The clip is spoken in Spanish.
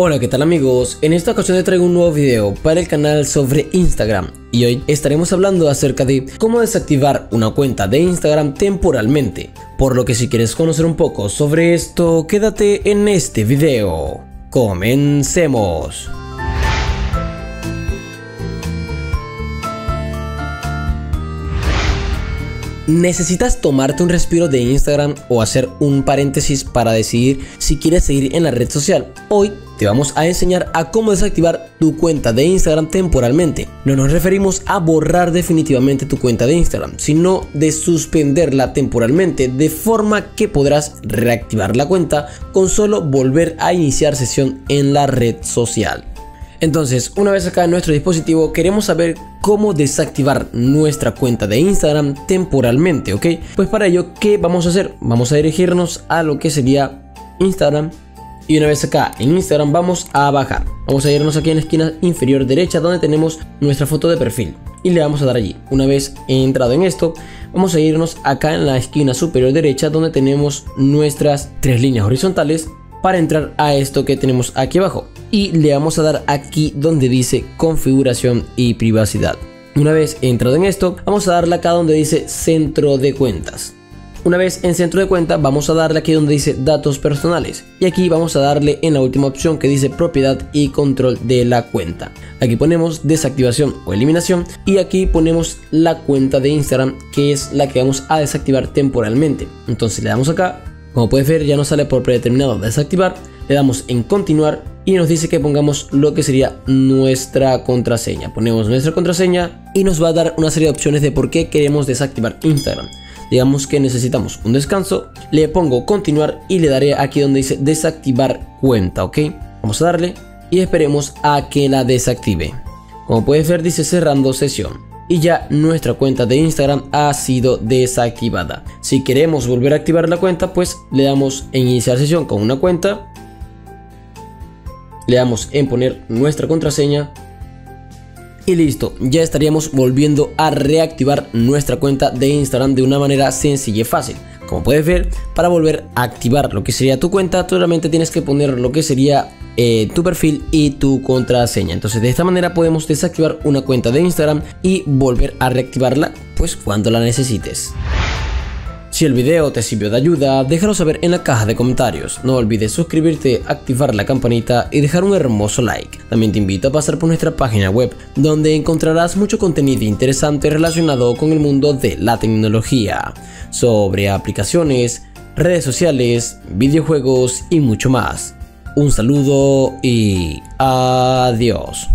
Hola, ¿qué tal amigos? En esta ocasión te traigo un nuevo video para el canal sobre Instagram y hoy estaremos hablando acerca de cómo desactivar una cuenta de Instagram temporalmente. Por lo que si quieres conocer un poco sobre esto, quédate en este video. Comencemos. ¿Necesitas tomarte un respiro de Instagram o hacer un paréntesis para decidir si quieres seguir en la red social? Hoy te vamos a enseñar a cómo desactivar tu cuenta de Instagram temporalmente. No nos referimos a borrar definitivamente tu cuenta de Instagram, sino de suspenderla temporalmente de forma que podrás reactivar la cuenta con solo volver a iniciar sesión en la red social. Entonces, una vez acá en nuestro dispositivo, queremos saber cómo desactivar nuestra cuenta de Instagram temporalmente, ¿ok? Pues para ello, ¿qué vamos a hacer? Vamos a dirigirnos a lo que sería Instagram. Y una vez acá en Instagram vamos a bajar. Vamos a irnos aquí en la esquina inferior derecha donde tenemos nuestra foto de perfil. Y le vamos a dar allí. Una vez entrado en esto, vamos a irnos acá en la esquina superior derecha donde tenemos nuestras tres líneas horizontales para entrar a esto que tenemos aquí abajo y le vamos a dar aquí donde dice configuración y privacidad. Una vez entrado en esto, vamos a darle acá donde dice centro de cuentas. Una vez en centro de cuentas vamos a darle aquí donde dice datos personales y aquí vamos a darle en la última opción que dice propiedad y control de la cuenta. Aquí ponemos desactivación o eliminación y aquí ponemos la cuenta de Instagram que es la que vamos a desactivar temporalmente. Entonces le damos acá como puedes ver ya nos sale por predeterminado desactivar, le damos en continuar y nos dice que pongamos lo que sería nuestra contraseña. Ponemos nuestra contraseña y nos va a dar una serie de opciones de por qué queremos desactivar Instagram. Digamos que necesitamos un descanso, le pongo continuar y le daré aquí donde dice desactivar cuenta, ¿ok? Vamos a darle y esperemos a que la desactive. Como puedes ver dice cerrando sesión y ya nuestra cuenta de Instagram ha sido desactivada. Si queremos volver a activar la cuenta, pues le damos en iniciar sesión con una cuenta, le damos en poner nuestra contraseña y listo, ya estaríamos volviendo a reactivar nuestra cuenta de Instagram de una manera sencilla y fácil. Como puedes ver, para volver a activar lo que sería tu cuenta, solamente tienes que poner lo que sería eh, tu perfil y tu contraseña. Entonces de esta manera podemos desactivar una cuenta de Instagram y volver a reactivarla pues cuando la necesites. Si el video te sirvió de ayuda, déjalo saber en la caja de comentarios. No olvides suscribirte, activar la campanita y dejar un hermoso like. También te invito a pasar por nuestra página web, donde encontrarás mucho contenido interesante relacionado con el mundo de la tecnología, sobre aplicaciones, redes sociales, videojuegos y mucho más. Un saludo y adiós.